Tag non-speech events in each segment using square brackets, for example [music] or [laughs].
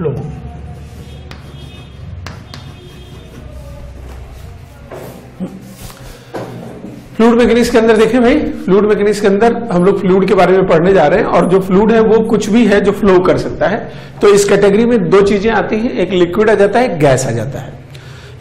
Flow fluid mechanics के अंदर देखें भाई फ्लूड मैकेनिक्स के अंदर हम लोग फ्लूड के बारे में पढ़ने जा रहे हैं और जो फ्लूड है वो कुछ भी है जो फ्लो कर सकता है। तो इस कैटेगरी में दो चीज़ें आती हैं, एक लिक्विड आ जाता है गैस आ जाता है।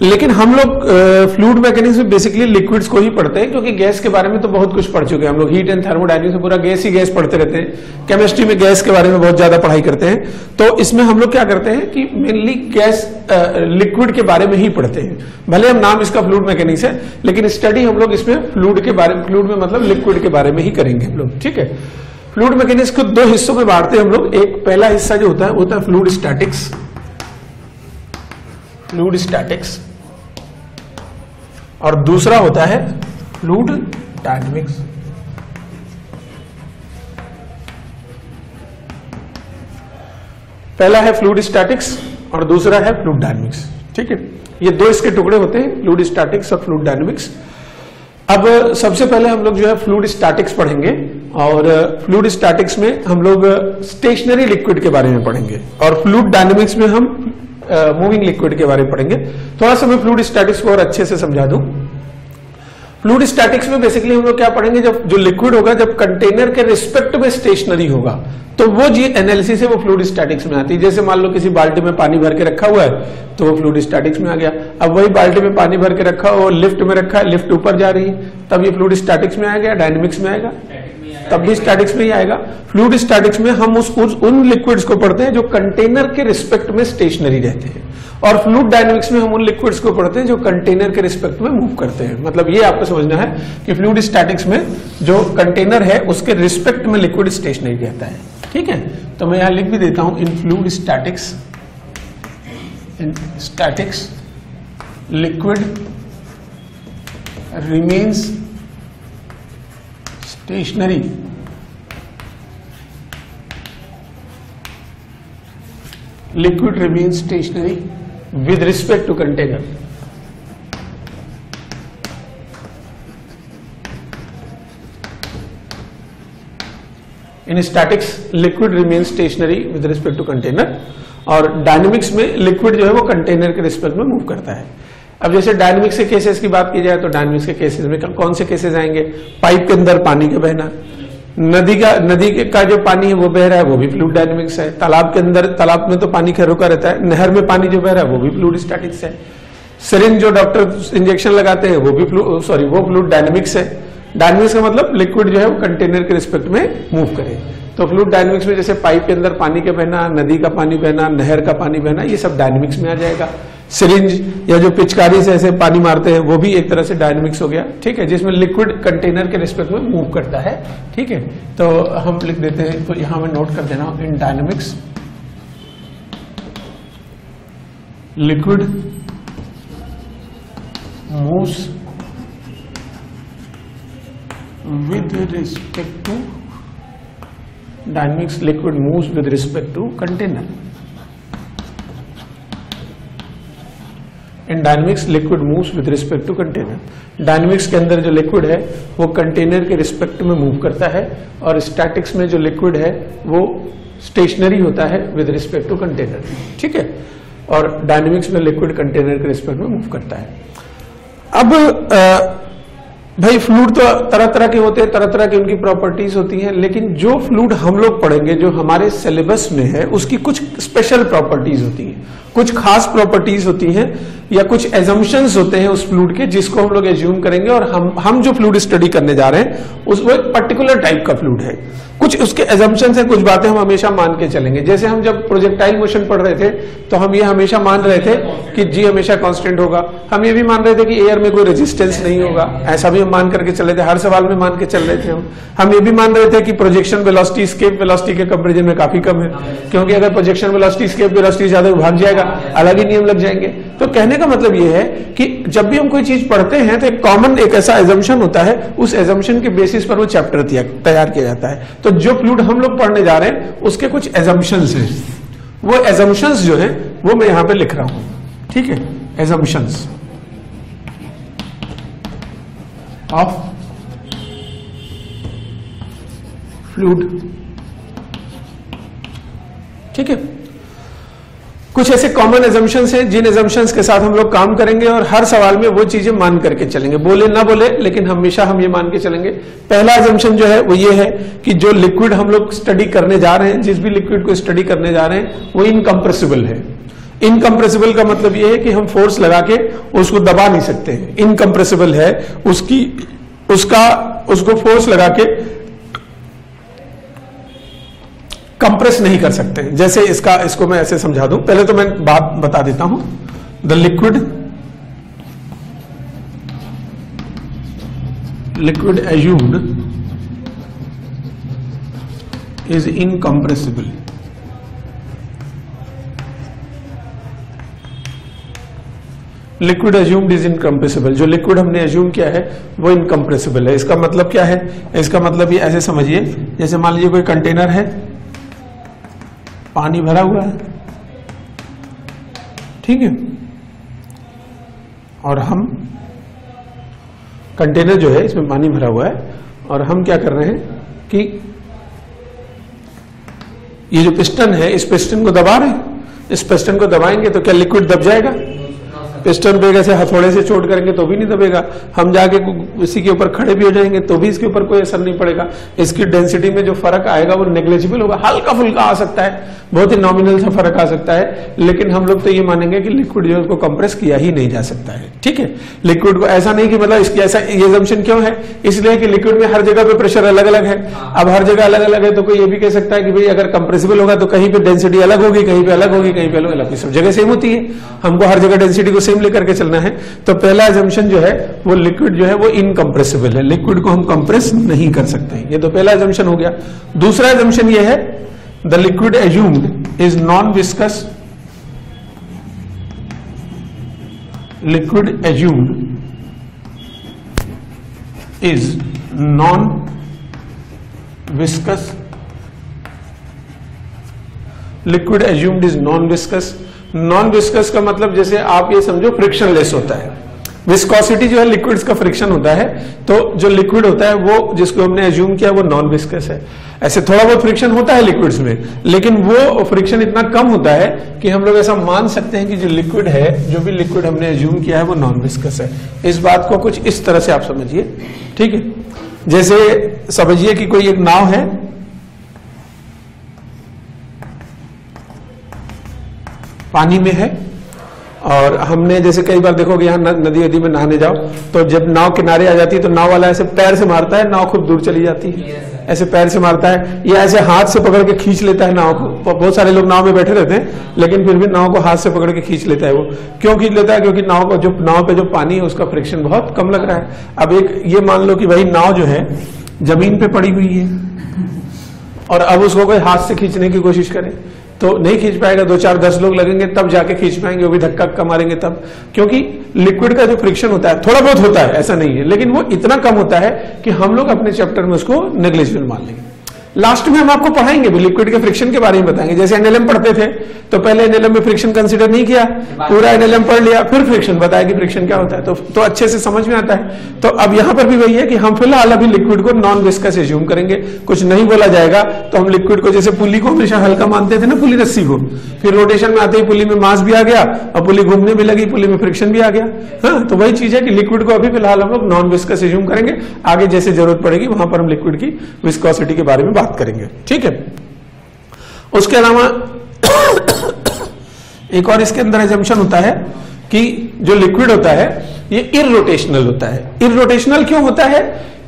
लेकिन हम लोग फ्लूड मैकेनिक्स में बेसिकली लिक्विड्स को ही पढ़ते हैं, क्योंकि गैस के बारे में तो बहुत कुछ पढ़ चुके हैं हम लोग। हीट एंड थर्मोडाइनमिक्स में पूरा गैस ही गैस पढ़ते रहते हैं। केमिस्ट्री में गैस के बारे में बहुत ज़्यादा पढ़ाई करते हैं। तो इसमें हम लोग क्या करते हैं कि मेनली गैस लिक्विड के बारे में ही पढ़ते हैं। भले हम नाम इसका फ्लूड मैकेनिक्स है, लेकिन स्टडी हम लोग इसमें फ्लूड के बारे में फ्लूड में मतलब लिक्विड के बारे में ही करेंगे हम लोग, ठीक है? फ्लूड मैकेनिक्स को दो हिस्सों में बांटते हैं हम लोग। एक पहला हिस्सा जो होता है, वो होता है फ्लूड स्टैटिक्स फ्लूड स्टैटिक्स और दूसरा होता है फ्लूड डायनेमिक्स। पहला है फ्लूड स्टैटिक्स और दूसरा है फ्लूड डायनेमिक्स। ठीक है? ये दो इसके टुकड़े होते हैं, फ्लूड स्टैटिक्स और फ्लूड डायनेमिक्स। अब सबसे पहले हम लोग जो है फ्लूड स्टैटिक्स पढ़ेंगे और फ्लूड स्टैटिक्स में हम लोग स्टेशनरी लिक्विड के बारे में पढ़ेंगे और फ्लूड डायनेमिक्स में हम मूविंग लिक्विड के बारे में पढ़ेंगे। थोड़ा सा मैं फ्लूड स्टैटिक्स को और अच्छे से समझा दूँ। फ्लूड स्टैटिक्स में बेसिकली हम लोग क्या पढ़ेंगे, जब जो लिक्विड होगा, जब कंटेनर के रिस्पेक्ट में स्टेशनरी होगा तो वो जी एनालिसिस है वो फ्लूड स्टैटिक्स में आती है। जैसे मान लो किसी बाल्टी में पानी भर के रखा हुआ है तो वो फ्लूड स्टैटिक्स में आ गया। अब वही बाल्टी में पानी भर के रखा हो लिफ्ट में रखा है लिफ्ट ऊपर जा रही है, तब ये फ्लूड स्टैटिक्स में आ गया डायनेमिक्स में आएगा। तब भी स्टैटिक्स में ही आएगा। फ्लूड स्टैटिक्स में हम उस, उन लिक्विड्स को पढ़ते हैं जो कंटेनर के रिस्पेक्ट में स्टेशनरी रहते हैं। और फ्लूड डायनेमिक्स में हम उन लिक्विड्स को पढ़ते हैं जो कंटेनर के रिस्पेक्ट में मूव करते हैं। मतलब ये आपको समझना है कि फ्लूड स्टैटिक्स में जो कंटेनर है उसके रिस्पेक्ट में लिक्विड स्टेशनरी रहता है। ठीक है? तो मैं यहाँ लिख भी देता हूँ in fluid statics in statics liquid remains stationary liquid remains stationary with respect to container. In statics liquid remain stationary with respect to container और डायनेमिक्स में लिक्विड जो है वो कंटेनर के रिस्पेक्ट में मूव करता है। अब जैसे डायनेमिक्स के केसेस की बात की जाए तो डायनेमिक्स के केसेस में कौन से केसेस आएँगे? पाइप के अंदर पानी का बहना? नदी का नदी का जो पानी है वो बह रहा है, वो भी फ्लूड डायनेमिक्स है। तालाब के अंदर, तालाब में तो पानी का रुका रहता है। नहर में पानी जो बह रहा है, वो भी फ्लूड स्टैटिक्स है। सिरिंज जो डॉक्टर इंजेक्शन लगाते हैं, वो भी सॉरी वो फ्लूड डायनेमिक्स है। डायनेमिक्स का मतलब लिक्विड जो है वो कंटेनर के रिस्पेक्ट में मूव करे। तो फ्लूड डायनेमिक्स में जैसे पाइप के अंदर पानी का बहना, नदी का पानी बहना, नहर का पानी बहना, ये सब डायनेमिक्स में आ जाएगा। सिरिंज या जो पिचकारी से ऐसे पानी मारते हैं, वो भी एक तरह से डायनेमिक्स हो गया। ठीक है, जिसमें लिक्विड कंटेनर के रिस्पेक्ट में मूव करता है। ठीक है तो हम लिख देते हैं तो यहाँ मैं नोट कर देना in dynamics liquid moves with respect to, dynamics liquid moves with respect to container in dynamics liquid moves with respect to container dynamics के अंदर जो लिक्विड है वो कंटेनर के रिस्पेक्ट में मूव करता है और स्टैटिक्स में जो लिक्विड है वो स्टेशनरी होता है विद रिस्पेक्ट टू कंटेनर ठीक है? और डायनेमिक्स में लिक्विड कंटेनर के रिस्पेक्ट में मूव करता है। अब आ, भाई फ्लूड तो तरह तरह के होते हैं तरह तरह की उनकी प्रॉपर्टीज़ होती हैं, लेकिन जो फ्लूड हम लोग पढ़ेंगे, जो हमारे सिलेबस में है, उसकी कुछ स्पेशल प्रॉपर्टीज़ होती हैं। कुछ खास प्रॉपर्टीज़ होती हैं, या कुछ एजम्पन्स होते हैं उस फ्लूड के, जिसको हम लोग एज्यूम करेंगे, और हम हम जो फ्लूड स्टडी करने जा रहे हैं, उस, वो एक पर्टिकुलर टाइप का फ्लूड है। कुछ उसके एजम्पन्स है कुछ बातें हम हमेशा मान के चलेंगे। जैसे हम जब प्रोजेक्टाइल मोशन पढ़ रहे थे तो हम ये हमेशा मान रहे थे कि जी हमेशा कांस्टेंट होगा। हम ये भी मान रहे थे कि एयर में कोई रेजिस्टेंस नहीं होगा। ऐसा भी हम मान करके चले थे। हर सवाल में मान के चल रहे थे हम। हम ये भी मान रहे थे कि प्रोजेक्शन वेलोसिटी स्केप वेलोसिटी के कंपेरिजन में काफ़ी कम है। क्योंकि अगर प्रोजेक्शन वेलोसिटी स्केप वेलोसिटी ज़्यादा भाग जाएगा, अलग ही नियम लग जाएँगे। तो कहने का मतलब यह है कि जब भी हम कोई चीज़ पढ़ते हैं तो एक कॉमन एक ऐसा एजम्पन होता है। उस एजम्पन के बेसिस पर वो चैप्टर तैयार किया जाता है। तो जो फ्लूड हम लोग पढ़ने जा रहे हैं, उसके कुछ एजम्पन्स हैं। वो एजम्पन्स जो है, वो मैं यहाँ पे लिख रहा हूँ। ठीक है? एजम्पन्स ऑफ़ फ्लूड ठीक है? कुछ ऐसे कॉमन एजम्पन्स हैं, जिन एजम्पन्स के साथ हम लोग काम करेंगे और हर सवाल में वो चीज़ें मान करके चलेंगे। बोले ना बोले, लेकिन हमेशा हम ये मान के चलेंगे। पहला एजम्पन जो है, वो ये है कि जो लिक्विड हम लोग स्टडी करने जा रहे हैं, जिस भी लिक्विड को स्टडी करने जा रहे हैं, वो इनकम्प्रेसिबल है। इनकम्प्रेसिबल का मतलब ये है कि हम फोर्स लगा के उसको दबा नहीं सकते इनकम्प्रेसिबल है, उसकी, उसका, उसको फोर्स लगा के कंप्रेस नहीं कर सकते। जैसे इसका, इसको मैं ऐसे समझा दूँ। पहले तो मैं बात बता देता हूँ। The liquid liquid assumed is incompressible liquid assumed is incompressible जो लिक्विड हमने एज्यूम किया है, वो इनकम्प्रेसिबल है। इसका मतलब क्या है? इसका मतलब ये ऐसे समझिए, जैसे मान लीजिए कोई कंटेनर है पानी भरा हुआ है। ठीक है? और हम कंटेनर जो है, इसमें पानी भरा हुआ है। और हम क्या कर रहे हैं कि ये जो पिस्टन है, इस पिस्टन को दबा रहे हैं। इस पिस्टन को दबाएँगे तो क्या लिक्विड दब जाएगा? पिस्टन पे कैसे हथौड़े से चोट करेंगे तो भी नहीं दबेगा। हम जाके इसी के ऊपर खड़े भी हो जाएँगे तो भी इसके ऊपर कोई असर नहीं पड़ेगा। इसकी डेंसिटी में जो फ़र्क आएगा वो नेग्लेजिबल होगा। हल्का फुल्का आ सकता है। बहुत ही नॉमिनल सा फ़र्क आ सकता है। लेकिन हम लोग तो ये मानेंगे कि लिक्विड जो उसको कंप्रेस किया ही नहीं जा सकता है। ठीक है? लिक्विड को ऐसा नहीं कि मतलब इसकी ऐसा ये जम्पन क्यों है? इसलिए कि लिक्विड में हर जगह पे प्रेशर अलग अलग है। अब हर जगह अलग अलग है तो कोई ये भी कह सकता है कि भाई अगर कंप्रेसिबल होगा तो कहीं पे डेंसिटी अलग होगी, कहीं पे अलग होगी, कहीं पे अलग अलग सब जगह सेम होती है। हमको हर जगह डेंसिटी को सेम लेकर के चलना है। तो पहला एजम्पन जो है, वो लिक्विड जो है, वो इनकम्प्रेसिबल है। लिक्विड को हम कंप्रेस नहीं कर सकते ये तो पहला एजम्पन हो गया। दूसरा एजम्पन ये है the liquid assumed is non viscous liquid assumed is non viscous liquid assumed is non viscous non viscous का मतलब जैसे आप ये समझो फ्रिक्शन लेस होता है। विस्कोसिटी जो है लिक्विड्स का फ्रिक्शन होता है। तो जो लिक्विड होता है, वो जिसको हमने एज्यूम किया, वो नॉन विस्कस है। ऐसे थोड़ा बहुत फ्रिक्शन होता है लिक्विड्स में, लेकिन वो फ्रिक्शन इतना कम होता है कि हम लोग ऐसा मान सकते हैं कि जो लिक्विड है, जो भी लिक्विड हमने एज्यूम किया है, वो नॉन विस्कस है। इस बात को कुछ इस तरह से आप समझिए। ठीक है? जैसे समझिए कि कोई एक नाव है पानी में है। और हमने जैसे कई बार देखोगे यहाँ नदी नदी में नहाने जाओ तो जब नाव किनारे आ जाती है तो नाव वाला ऐसे पैर से मारता है नाव खूब दूर चली जाती है। ऐसे पैर से मारता है या ऐसे हाथ से पकड़ के खींच लेता है नाव को। बहुत सारे लोग नाव में बैठे रहते हैं लेकिन फिर भी नाव को हाथ से पकड़ के खींच लेता है वो। क्यों खींच लेता है? क्योंकि नाव का जो नाव पे जो पानी है उसका फ्रिक्शन बहुत कम लग रहा है। अब एक ये मान लो कि भाई नाव जो है ज़मीन पे पड़ी हुई है। और अब उसको कोई हाथ से खींचने की कोशिश करे। तो नहीं खींच पाएगा, दो चार दस लोग लगेंगे, तब जाके खींच पाएँगे, वो भी धक्का धक्का मारेंगे तब। क्योंकि लिक्विड का जो फ्रिक्शन होता है, थोड़ा बहुत होता है, ऐसा नहीं है, लेकिन वो इतना कम होता है कि हम लोग अपने चैप्टर में उसको नेग्लिजिबल मान लेंगे। लास्ट में हम आपको पढ़ाएँगे भी लिक्विड के फ्रिक्शन के बारे में बताएँगे। जैसे एनएलएम पढ़ते थे तो पहले एनएलएम में फ्रिक्शन कंसीडर नहीं किया पूरा एनएलएम पढ़ लिया फिर फ्रिक्शन बताया कि फ्रिक्शन क्या होता है। तो, तो अच्छे से समझ में आता है। तो अब यहाँ पर भी वही है कि हम फ़िलहाल अभी लिक्विड को नॉन विस्कस एज्यूम करेंगे। कुछ नहीं बोला जाएगा तो हम लिक्विड को जैसे पुली को हमेशा हल्का मानते थे ना पुली रस्सी को। फिर रोटेशन में आते ही पुली में मास भी आ गया और पुली घूमने भी लगी पुली में फ्रिक्शन भी आ गया। हाँ तो वही चीज़ है कि लिक्विड को अभी फ़िलहाल हम लोग नॉन विस्कस एज्यूम करेंगे। आगे जैसे ज़रूरत पड़ेगी वहाँ पर हम लिक्विड की विस्कोसिटी के बारे में बात करेंगे। ठीक है? उसके अलावा [coughs] एक और इसके अंदर एजम्पन होता है कि जो लिक्विड होता है, ये इरोटेशनल होता है। इरोटेशनल क्यों होता है?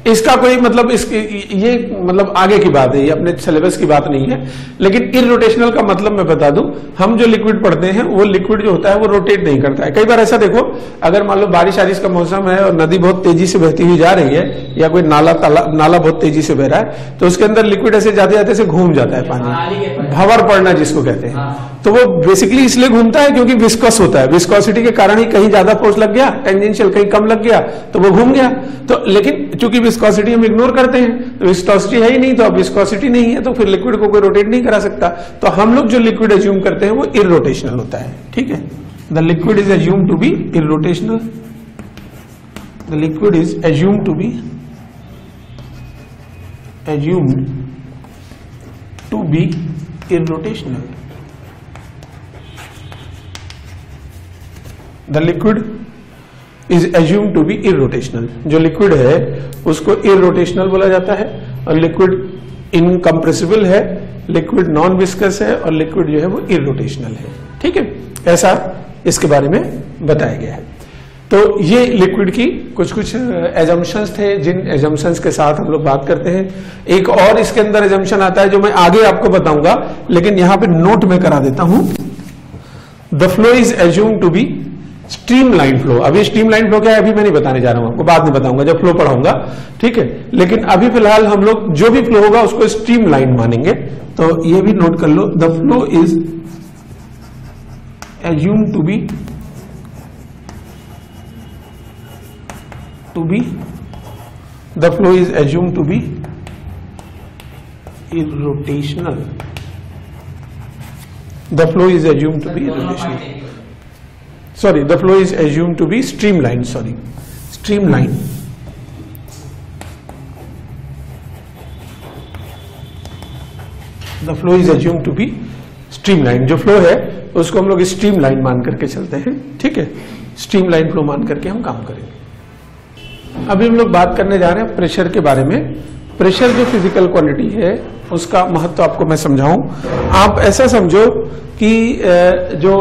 इसका कोई मतलब इस ये मतलब आगे की बात है ये अपने सिलेबस की बात नहीं है। लेकिन इरोटेशनल का मतलब मैं बता दूँ हम जो लिक्विड पढ़ते हैं वो लिक्विड जो होता है वो रोटेट नहीं करता है। कई बार ऐसा देखो अगर मान लो बारिश आरिश का मौसम है और नदी बहुत तेज़ी से बहती हुई जा रही है या कोई नाला ताला नाला बहुत तेज़ी से बह रहा है तो उसके अंदर लिक्विड ऐसे जाते जाते से घूम जाता है पानी। भवर पड़ना जिसको कहते हैं। हाँ। तो वो बेसिकली इसलिए घूमता है क्योंकि विस्कस होता है। विस्कोसिटी के कारण ही कहीं ज़्यादा फोर्स लग गया टेंजेंशियल कहीं कम लग गया तो वो घूम गया। तो लेकिन चूँकि विस्कोसिटी हम इग्नोर करते हैं। तो विस्कोसिटी है ही नहीं तो अब विस्कोसिटी नहीं है तो फिर लिक्विड को कोई रोटेट नहीं करा सकता। तो हम लोग जो लिक्विड एज्यूम करते हैं, वो इरोटेशनल होता है। ठीक है? The liquid is assume to be irrotational the liquid is assume to be assumed to be irrotational. The liquid is assume to be irrotational जो लिक्विड है, उसको इरोटेशनल बोला जाता है और लिक्विड इनकम्प्रेसिबल है लिक्विड नॉन विस्कस है और लिक्विड जो है वो इरोटेशनल है। ठीक है? ऐसा इसके बारे में बताया गया है। तो ये लिक्विड की कुछ कुछ एजम्पन्स थे। जिन एजम्पन्स के साथ हम लोग बात करते हैं। एक और इसके अंदर एजम्पन आता है जो मैं आगे आपको बताऊँगा, लेकिन यहाँ पे नोट में करा देता हूँ। The flow is assume to be streamline flow. अभी स्ट्रीम लाइन फ्लो क्या है, अभी मैं नहीं बताने जा रहा हूँ आपको, बाद में बताऊँगा, जब फ्लो पढ़ाऊँगा, ठीक है? लेकिन अभी फ़िलहाल हम लोग, जो भी फ्लो होगा, उसको स्ट्रीम लाइन मानेंगे। तो ये भी नोट कर लो, the flow is assume to be to be, the flow is assumed to be irrotational. The flow is assumed to be irrotational. Sorry, the flow is assumed to be streamlined, sorry. Streamlined. The flow is assumed to be streamlined. जो flow है, उसको हम लोग streamline मान करके चलते हैं, ठीक है? स्ट्रीमलाइन फ्लो मान करके हम काम करेंगे। अभी हम लोग बात करने जा रहे हैं प्रेशर के बारे में। प्रेशर जो फ़िज़िकल क्वांटिटी है, उसका महत्व आपको मैं समझाऊं। आप ऐसा समझो कि जो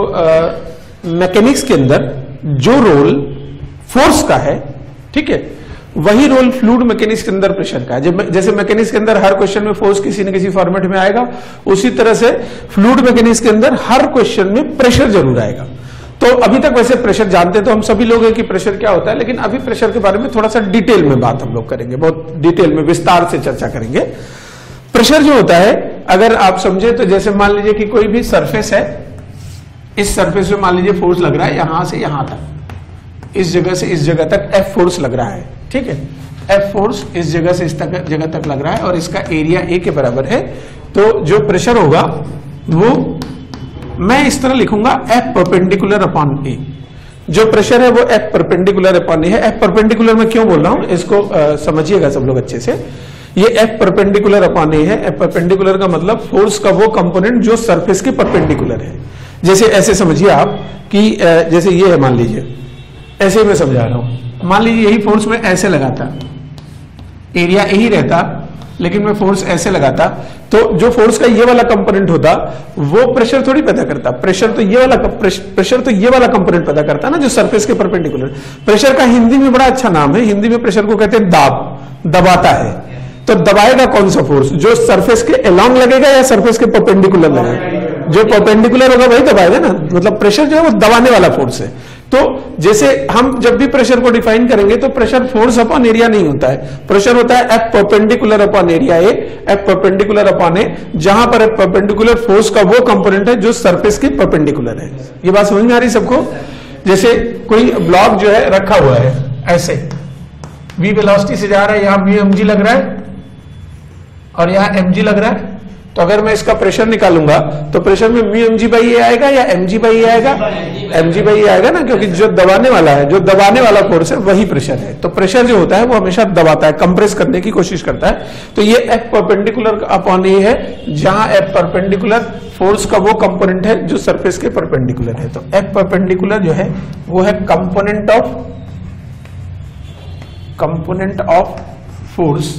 मैकेनिक्स के अंदर जो रोल फोर्स का है, ठीक है, वही रोल फ्लूड मैकेनिक्स के अंदर प्रेशर का है। जब जैसे मैकेनिक्स के अंदर हर क्वेश्चन में फोर्स किसी न किसी फॉर्मेट में आएगा, उसी तरह से फ्लूड मैकेनिक्स के अंदर हर क्वेश्चन में प्रेशर ज़रूर आएगा। तो अभी तक वैसे प्रेशर जानते तो हम सभी लोग हैं कि प्रेशर क्या होता है, लेकिन अभी प्रेशर के बारे में थोड़ा सा डिटेल में बात हम लोग करेंगे। बहुत डिटेल में, विस्तार से चर्चा करेंगे। प्रेशर जो होता है, अगर आप समझे तो जैसे मान लीजिए कि कोई भी सरफेस है इस सरफेस में मान लीजिए फोर्स लग रहा है, यहाँ से यहाँ तक। इस जगह से इस जगह तक एफ़ फोर्स लग रहा है, ठीक है? एफ़ फोर्स इस जगह से इस तक, जगह तक लग रहा है और इसका एरिया ए के बराबर है। तो जो प्रेशर होगा, वो मैं इस तरह लिखूँगा एफ़ परपेंडिकुलर अपॉन ए जो प्रेशर है, वो एफ़ परपेंडिकुलर अपॉन ए है। एफ़ परपेंडिकुलर में क्यों बोल रहा हूँ? इसको समझिएगा सब लोग अच्छे से। ये एफ़ परपेंडिकुलर अपॉन ए है. एफ़ परपेंडिकुलर का मतलब फोर्स का वो कंपोनेंट जो सरफेस के परपेंडिकुलर है. जैसे ऐसे समझिए आप कि जैसे ये है, मान लीजिए। ऐसे मैं समझा रहा हूँ। मान लीजिए यही फोर्स में ऐसे लगाता। एरिया यही रहता, लेकिन मैं फोर्स ऐसे लगाता। तो जो फोर्स का ये वाला कंपोनेंट होता, वो प्रेशर थोड़ी पैदा करता। प्रेशर तो ये वाला प्रेशर तो ये वाला कंपोनेंट पैदा करता ना, जो सरफेस के परपेंडिकुलर प्रेशर का हिंदी में बड़ा अच्छा नाम है। हिंदी में प्रेशर को कहते हैं दाब, दबाता है। तो दबाएगा कौन सा फोर्स जो सरफेस के अलोंग लगेगा या सरफेस के परपेंडिकुलर लगेगा जो परपेंडिकुलर होगा वही दबाएगा ना? मतलब प्रेशर जो है वो दबाने वाला फोर्स है। तो जैसे हम जब भी प्रेशर को डिफाइन करेंगे तो प्रेशर फोर्स अपॉन एरिया नहीं होता है। प्रेशर होता है F perpendicular upon area A F perpendicular upon A जहाँ पर एफ़ परपेंडिकुलर फोर्स का वो कंपोनेंट है जो सरफेस के परपेंडिकुलर है। ये बात समझ में आ रही सबको? जैसे कोई ब्लॉक जो है रखा हुआ है, ऐसे। वी वेलोसिटी से जा रहा है, यहाँ वी एम लग रहा है और यहाँ एम लग रहा है? तो अगर मैं इसका प्रेशर निकालूँगा तो प्रेशर में mu M G by A आएगा या एम जी बाई ए आएगा? एम जी बाई ए आएगा ना, क्योंकि जो दबाने वाला है, जो दबाने वाला फोर्स है, वही प्रेशर है। तो प्रेशर जो होता है, वो हमेशा दबाता है कंप्रेस करने की कोशिश करता है। तो ये एफ़ परपेंडिकुलर अपॉन ए है, जहाँ एफ़ परपेंडिकुलर फोर्स का वो कंपोनेंट है, जो सरफेस के परपेंडिकुलर है। तो एफ़ परपेंडिकुलर जो है, वो है component of component of force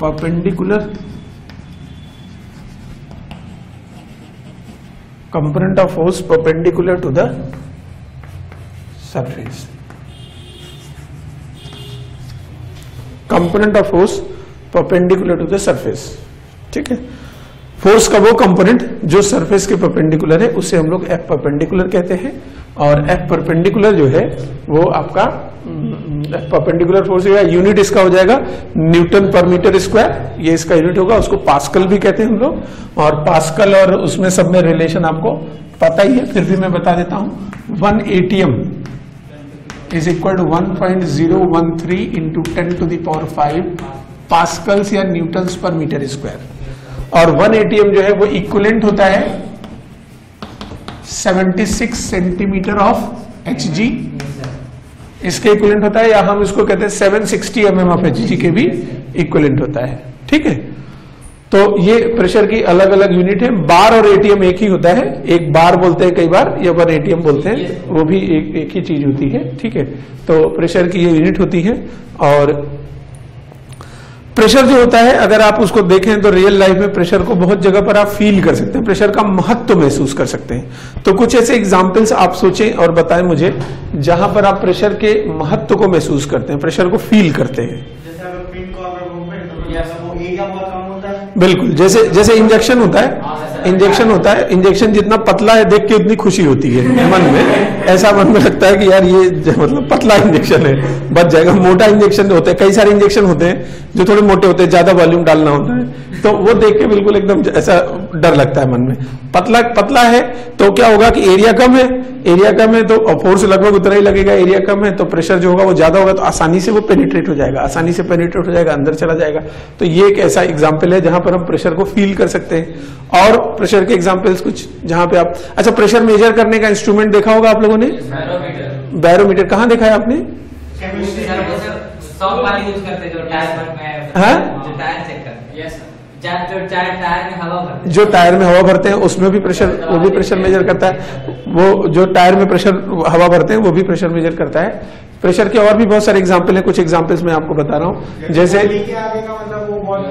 perpendicular component of force perpendicular to the surface component of force perpendicular to the surface ठीक है? फोर्स का वो कंपोनेंट जो सरफेस के परपेंडिकुलर है, उसे हम लोग एफ़ परपेंडिकुलर कहते हैं और एफ़ परपेंडिकुलर जो है, वो आपका परपेंडिकुलर फोर्स या यूनिट इसका हो जाएगा न्यूटन पर मीटर स्क्वायर ये इसका यूनिट होगा, उसको पास्कल भी कहते हैं हम लोग। और पास्कल और उसमें सब में रिलेशन आपको पता ही है, फिर भी मैं बता देता हूँ। One atm is equal to one point zero one three into ten to the power five pascals या न्यूटन्स पर मीटर स्क्वायर और वन एटीएम जो है, वो इक्वलेंट होता है 76 सेंटीमीटर ऑफ़ एच जी इसके इक्वलेंट होता है या हम इसको कहते हैं seven sixty M of H एच के भी इक्वलेंट होता है। ठीक है? तो ये प्रेशर की अलग अलग यूनिट है। बार और एटीएम एक ही होता है। एक बार बोलते हैं कई बार या बार एटीएम बोलते हैं वो भी एक, एक ही चीज़ होती है। ठीक है? तो प्रेशर की ये यूनिट होती है और प्रेशर जो होता है, अगर आप उसको देखें तो रियल लाइफ में प्रेशर को बहुत जगह पर आप फील कर सकते हैं। प्रेशर का महत्व महसूस कर सकते हैं। तो कुछ ऐसे एग्जाम्पल्स आप सोचें और बताएँ मुझे, जहाँ पर आप प्रेशर के महत्व को महसूस करते हैं, प्रेशर को फील करते हैं जैसे अगर पिन को अगर घूमते हैं तो जैसे वो एरिया बहुत कम होता है बिल्कुल, जैसे जैसे इंजेक्शन होता है इंजेक्शन होता है इंजेक्शन जितना पतला है, देख के उतनी खुशी होती है मन में। ऐसा मन में लगता है कि यार ये मतलब पतला इंजेक्शन है, बच जाएगा। मोटा इंजेक्शन होता है, कई सारे इंजेक्शन होते हैं, जो थोड़े मोटे होते हैं, ज़्यादा वॉल्यूम डालना होता है। तो वो देख के बिल्कुल एकदम ऐसा डर लगता है मन में। पतला पतला है तो क्या होगा कि एरिया कम है? एरिया कम है तो फोर्स लगभग उतना ही लगेगा एरिया कम है तो प्रेशर जो होगा वो ज़्यादा होगा तो आसानी से वो पेनिट्रेट हो जाएगा आसानी से पेनिट्रेट हो जाएगा अंदर चला जाएगा। तो ये एक ऐसा एग्ज़ाम्पल है जहाँ पर हम प्रेशर को फील कर सकते हैं। और प्रेशर के एग्जाम्पल्स कुछ जहाँ पे आप अच्छा प्रेशर मेजर करने का इंस्ट्रूमेंट देखा होगा आप लोगों ने? बैरोमीटर बैरोमीटर कहाँ देखा है आपने? हैं जो टायर में हवा भरते हैं। जो टायर में हवा भरते हैं उसमें भी प्रेशर वो भी प्रेशर मेजर करता है। वो जो टायर में प्रेशर हवा भरते हैं वो भी प्रेशर मेजर करता है। प्रेशर के और भी बहुत सारे एग्ज़ाम्पल हैं कुछ एग्जाम्पल्स मैं आपको बता रहा हूँ। जैसे गोली के आगे का मतलब वो बहुत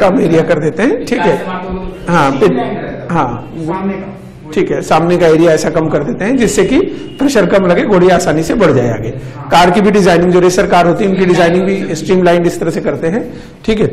कम मतलब एरिया कर देते हैं ठीक है। हाँ हाँ। ठीक है सामने का एरिया ऐसा कम कर देते हैं जिससे कि प्रेशर कम लगे घोड़ी आसानी से बढ़ जाए आगे। कार की भी डिज़ाइनिंग जो रेसर कार होती है उनकी डिज़ाइनिंग भी स्ट्रीम इस तरह से करते हैं। ठीक है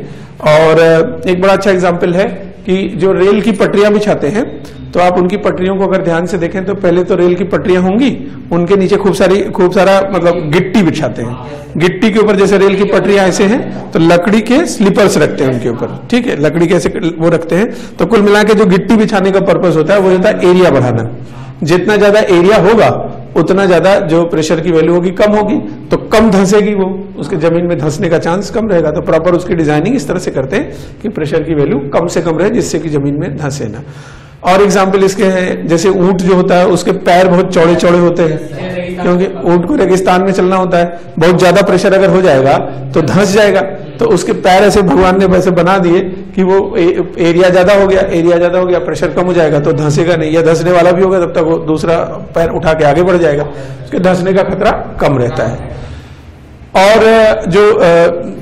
और एक बड़ा अच्छा एग्ज़ाम्पल है कि जो रेल की पटरियाँ बिछाते हैं तो आप उनकी पटरियों को अगर ध्यान से देखें तो पहले तो रेल की पटरियाँ होंगी, उनके नीचे खूब सारी, खूब सारा मतलब गिट्टी बिछाते हैं। गिट्टी के ऊपर जैसे रेल की पटरियाँ ऐसे हैं तो लकड़ी के स्लीपर्स रखते हैं उनके ऊपर, ठीक है? लकड़ी के ऐसे वो रखते हैं तो कुल मिला जो गिट्टी बिछाने का पर्पज होता है, वो होता है एरिया बढ़ाना। जितना ज़्यादा एरिया होगा उतना ज़्यादा जो प्रेशर की वैल्यू होगी कम होगी तो कम धंसेगी वो। उसके ज़मीन में धंसने का चांस कम रहेगा। तो प्रॉपर उसकी डिज़ाइनिंग इस तरह से करते हैं कि प्रेशर की वैल्यू कम से कम रहे, जिससे कि ज़मीन में धंसे ना। और एग्ज़ाम्पल इसके हैं, जैसे ऊँट जो होता है, उसके पैर बहुत चौड़े चौड़े होते हैं। क्योंकि ऊँट को रेगिस्तान में चलना होता है। बहुत ज़्यादा प्रेशर अगर हो जाएगा तो धंस जाएगा। तो उसके पैर ऐसे भगवान ने वैसे बना दिए कि वो ए- एरिया ज़्यादा हो गया एरिया ज़्यादा हो गया प्रेशर कम हो जाएगा तो धंसेगा नहीं। या धंसने वाला भी होगा, तब तक वो दूसरा पैर उठा के आगे बढ़ जाएगा। उसके धंसने का खतरा कम रहता है। और जो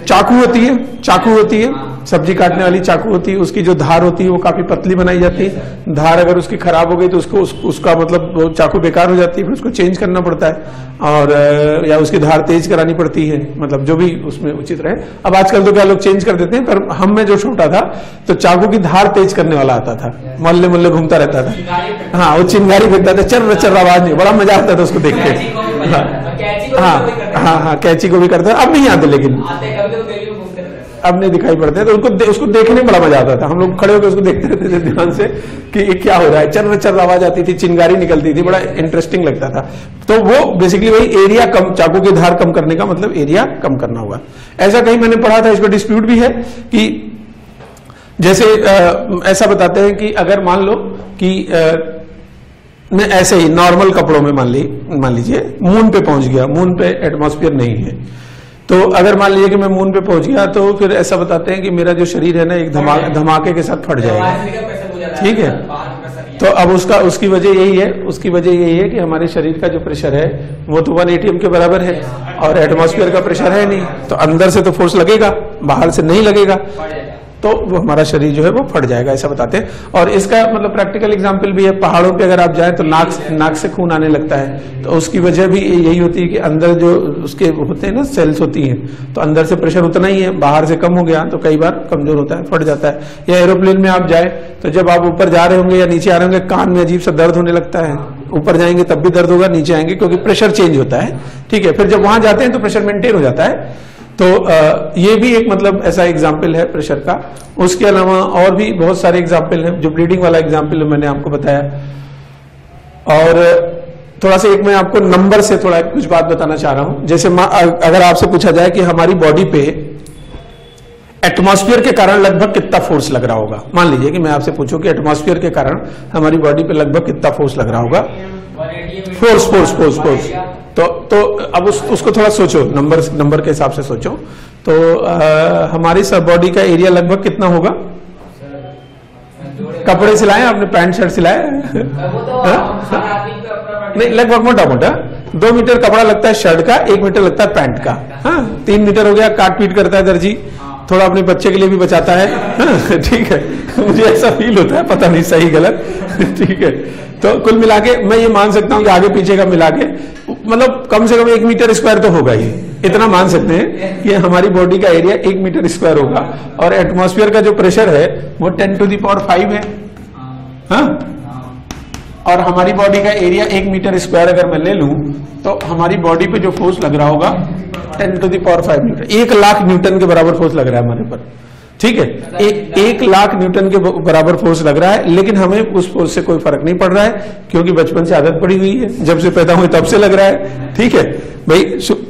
चाकू होती है, चाकू होती है सब्ज़ी काटने वाली चाकू होती है उसकी जो धार होती है वो काफ़ी पतली बनाई जाती है। धार अगर उसकी खराब हो गई तो उसको उस, उसका मतलब वो चाकू बेकार हो जाती है फिर उसको चेंज करना पड़ता है। और या उसकी धार तेज करानी पड़ती है मतलब जो भी उसमें उचित रहे। अब आजकल तो क्या लोग चेंज कर देते हैं पर हम में जो छोटा था तो चाकू की धार तेज करने वाला आता था। मोहल्ले मोहल्ले घूमता रहता था। हाँ वो चिंगारी फेंकता था चर चर आवाज़ नहीं बड़ा मज़ा आता था उसको देख को। हाँ है। हाँ हाँ कैची को भी करता अब नहीं आते लेकिन। अब नहीं दिखाई पड़ते तो उनको उसको देखने में बड़ा मज़ा आता था। हम लोग खड़े होकर उसको देखते रहते थे ध्यान से कि ये क्या हो रहा है। चर चर आवाज़ आती थी, चिंगारी निकलती थी, बड़ा इंटरेस्टिंग लगता था। तो वो बेसिकली वही एरिया कम, चाकू की धार कम करने का मतलब एरिया कम करना हुआ। ऐसा कहीं मैंने पढ़ा था, इस पर डिस्प्यूट भी है कि जैसे ऐसा बताते हैं कि अगर मान लो कि मैं ऐसे ही नॉर्मल कपड़ों में मान ली, मान लीजिए मून पे पहुँच गया मून पे एटमॉस्फेयर नहीं है। तो अगर मान लीजिए कि मैं मून पे पहुँच गया तो फिर ऐसा बताते हैं कि मेरा जो शरीर है ना एक धमा धमाके के साथ फट जाएगा। हो जाता ठीक है। तो अब उसका उसकी वजह यही है उसकी वजह यही है कि हमारे शरीर का जो प्रेशर है वो तो वन एटीएम के बराबर है और एटमोस्फेयर का प्रेशर है नहीं। तो अंदर से तो फोर्स लगेगा बाहर से नहीं लगेगा। जाएगा तो वो हमारा शरीर जो है वो फट जाएगा, ऐसा बताते हैं। और इसका मतलब प्रैक्टिकल एग्ज़ाम्पल भी है, पहाड़ों पे अगर आप जाएँ तो नाक नाक से खून आने लगता है। तो उसकी वजह भी यही होती है कि अंदर जो उसके होते हैं ना सेल्स होती हैं तो अंदर से प्रेशर उतना ही है, बाहर से कम हो गया तो कई बार कमज़ोर होता है, फट जाता है। या एरोप्लेन में आप जाए तो जब आप ऊपर जा रहे होंगे या नीचे आ रहे होंगे, कान में अजीब सा दर्द होने लगता है। ऊपर जाएँगे तब भी दर्द होगा, नीचे आएँगे क्योंकि प्रेशर चेंज होता है। ठीक है, फिर जब वहाँ जाते हैं तो प्रेशर मेंटेन हो जाता है। तो ये भी एक मतलब ऐसा एग्ज़ाम्पल है प्रेशर का। उसके अलावा और भी बहुत सारे एग्ज़ाम्पल हैं जो ब्लीडिंग वाला एग्ज़ाम्पल मैंने आपको बताया। और थोड़ा सा एक मैं आपको नंबर से थोड़ा कुछ बात बताना चाह रहा हूँ। जैसे अगर आपसे पूछा जाए कि हमारी बॉडी पे एटमॉस्फेयर के कारण लगभग कितना फोर्स लग रहा होगा? मान लीजिए कि मैं आपसे पूछूँ कि एटमॉस्फेयर के कारण हमारी बॉडी पे लगभग कितना फोर्स लग रहा होगा? 180 Force, force, force, force. तो तो अब उस, उसको थोड़ा सोचो नंबर नंबर के हिसाब से सोचो। तो आ, हमारी सब बॉडी का एरिया लगभग कितना होगा? कपड़े सिलाए आपने पैंट शर्ट सिलाए? तो नहीं लगभग मोटा मोटा दो मीटर कपड़ा लगता है शर्ट का एक मीटर लगता है पैंट का। हाँ तीन मीटर हो गया काट पीट करता है दर्जी। थोड़ा अपने बच्चे के लिए भी बचाता है। [laughs] ठीक है। मुझे ऐसा फील होता है, पता नहीं सही गलत। [laughs] ठीक है। तो कुल मिला के मैं ये मान सकता हूँ कि आगे पीछे का मिला के मतलब कम से कम एक मीटर स्क्वायर तो होगा ही। इतना मान सकते हैं कि हमारी बॉडी का एरिया एक मीटर स्क्वायर होगा। और एटमॉस्फेयर का जो प्रेशर है, वो टेन टू दावर फाइव है। हाँ? और हमारी बॉडी का एरिया एक मीटर स्क्वायर अगर मैं ले लू तो हमारी बॉडी पे जो फोर्स लग रहा होगा ten to the power five metre एक लाख न्यूटन के बराबर फोर्स लग रहा है हमारे पर ठीक है? ए, एक लाख न्यूटन के बराबर फोर्स लग रहा है लेकिन हमें उस फोर्स से कोई फ़र्क नहीं पड़ रहा है क्योंकि बचपन से आदत पड़ी हुई है। जब से पैदा हुए तब से लग रहा है। ठीक है? भाई